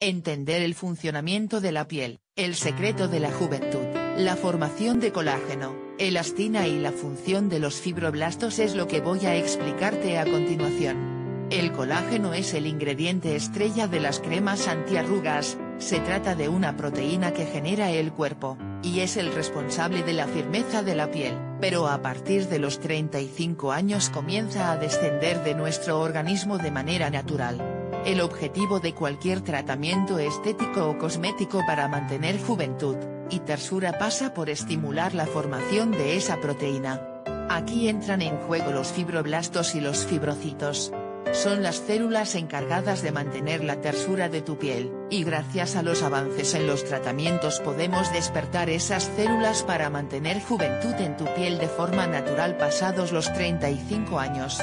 Entender el funcionamiento de la piel, el secreto de la juventud, la formación de colágeno, elastina y la función de los fibroblastos es lo que voy a explicarte a continuación. El colágeno es el ingrediente estrella de las cremas antiarrugas, se trata de una proteína que genera el cuerpo, y es el responsable de la firmeza de la piel, pero a partir de los 35 años comienza a descender de nuestro organismo de manera natural. El objetivo de cualquier tratamiento estético o cosmético para mantener juventud y tersura pasa por estimular la formación de esa proteína. Aquí entran en juego los fibroblastos y los fibrocitos. Son las células encargadas de mantener la tersura de tu piel, y gracias a los avances en los tratamientos podemos despertar esas células para mantener juventud en tu piel de forma natural pasados los 35 años.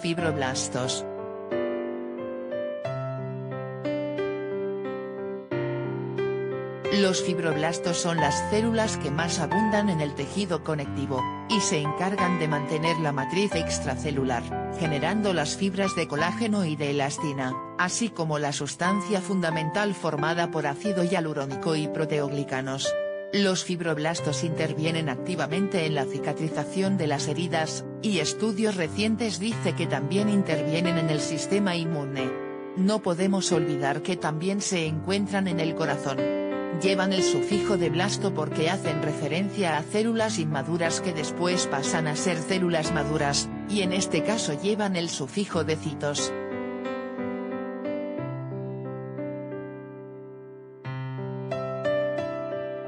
Fibroblastos. Los fibroblastos son las células que más abundan en el tejido conectivo, y se encargan de mantener la matriz extracelular, generando las fibras de colágeno y de elastina, así como la sustancia fundamental formada por ácido hialurónico y proteoglicanos. Los fibroblastos intervienen activamente en la cicatrización de las heridas, y estudios recientes dice que también intervienen en el sistema inmune. No podemos olvidar que también se encuentran en el corazón. Llevan el sufijo de blasto porque hacen referencia a células inmaduras que después pasan a ser células maduras, y en este caso llevan el sufijo de citos.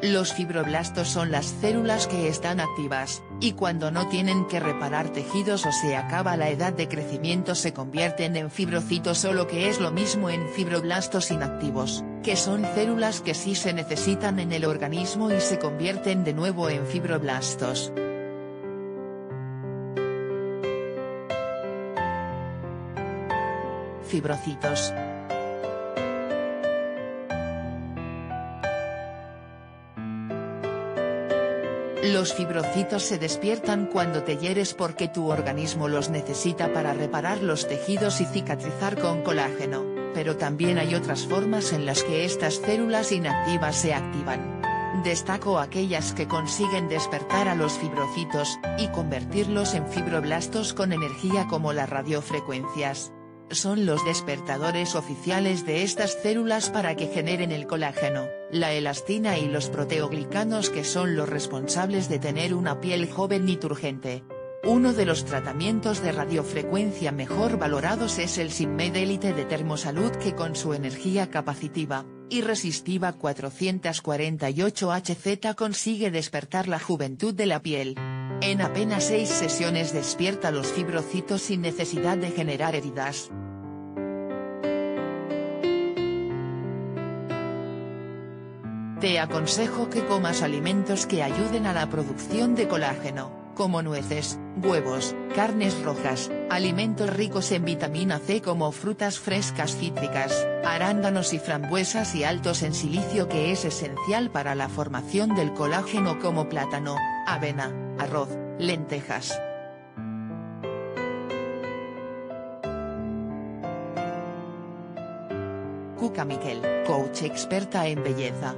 Los fibroblastos son las células que están activas, y cuando no tienen que reparar tejidos o se acaba la edad de crecimiento se convierten en fibrocitos o lo que es lo mismo en fibroblastos inactivos, que son células que sí se necesitan en el organismo y se convierten de nuevo en fibroblastos. Fibrocitos. Los fibrocitos se despiertan cuando te hieres porque tu organismo los necesita para reparar los tejidos y cicatrizar con colágeno, pero también hay otras formas en las que estas células inactivas se activan. Destaco aquellas que consiguen despertar a los fibrocitos, y convertirlos en fibroblastos con energía como las radiofrecuencias son los despertadores oficiales de estas células para que generen el colágeno, la elastina y los proteoglicanos que son los responsables de tener una piel joven y turgente. Uno de los tratamientos de radiofrecuencia mejor valorados es el Sinmed Elite de Termosalud que con su energía capacitiva, y resistiva 448 Hz consigue despertar la juventud de la piel. En apenas seis sesiones despierta los fibrocitos sin necesidad de generar heridas. Te aconsejo que comas alimentos que ayuden a la producción de colágeno, como nueces, huevos, carnes rojas, alimentos ricos en vitamina C como frutas frescas cítricas, arándanos y frambuesas y altos en silicio que es esencial para la formación del colágeno como plátano, avena, arroz, lentejas. Cuca Miquel, coach experta en belleza.